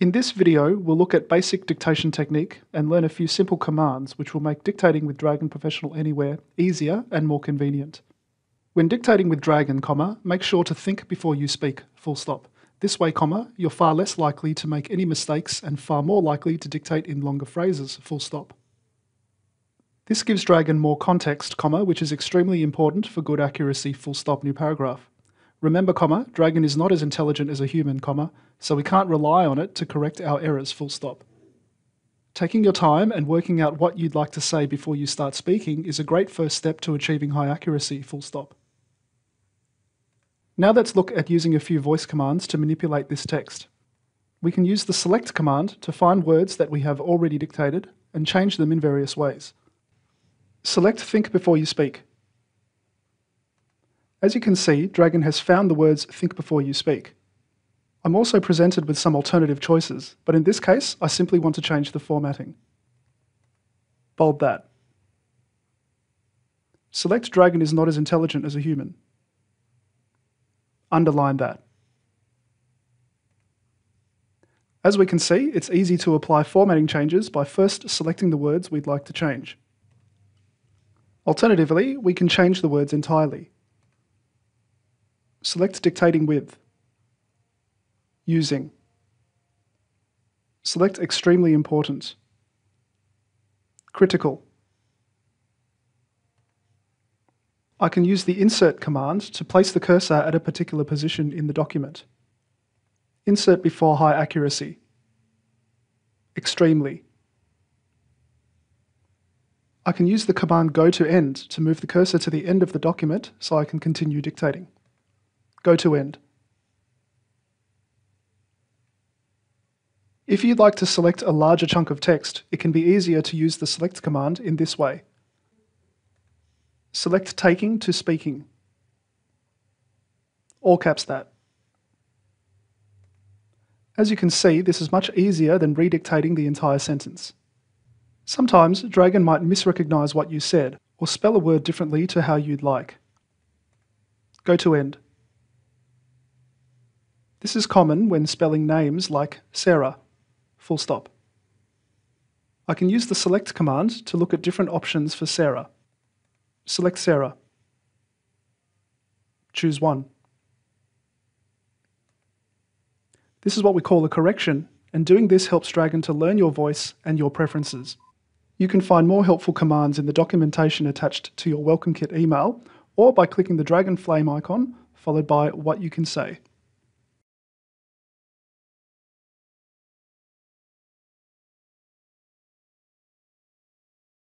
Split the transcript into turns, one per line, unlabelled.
In this video, we'll look at basic dictation technique and learn a few simple commands which will make dictating with Dragon Professional Anywhere easier and more convenient. When dictating with Dragon, comma, make sure to think before you speak, full stop. This way, comma, you're far less likely to make any mistakes and far more likely to dictate in longer phrases, full stop. This gives Dragon more context, comma, which is extremely important for good accuracy, full stop, new paragraph. Remember, comma, Dragon is not as intelligent as a human, comma, so we can't rely on it to correct our errors, full stop. Taking your time and working out what you'd like to say before you start speaking is a great first step to achieving high accuracy, full stop. Now let's look at using a few voice commands to manipulate this text. We can use the select command to find words that we have already dictated and change them in various ways. Select think before you speak. As you can see, Dragon has found the words think before you speak. I'm also presented with some alternative choices, but in this case, I simply want to change the formatting. Bold that. Select Dragon is not as intelligent as a human. Underline that. As we can see, it's easy to apply formatting changes by first selecting the words we'd like to change. Alternatively, we can change the words entirely. Select Dictating With. Using. Select Extremely Important. Critical. I can use the Insert command to place the cursor at a particular position in the document. Insert before high accuracy. Extremely. I can use the command go to end to move the cursor to the end of the document so I can continue dictating. Go to end. If you'd like to select a larger chunk of text, it can be easier to use the select command in this way. Select taking to speaking. All caps that. As you can see, this is much easier than redictating the entire sentence. Sometimes Dragon might misrecognize what you said, or spell a word differently to how you'd like. Go to end. This is common when spelling names like Sarah, full stop. I can use the select command to look at different options for Sarah. Select Sarah. Choose one. This is what we call a correction, and doing this helps Dragon to learn your voice and your preferences. You can find more helpful commands in the documentation attached to your Welcome Kit email, or by clicking the Dragon Flame icon, followed by what you can say.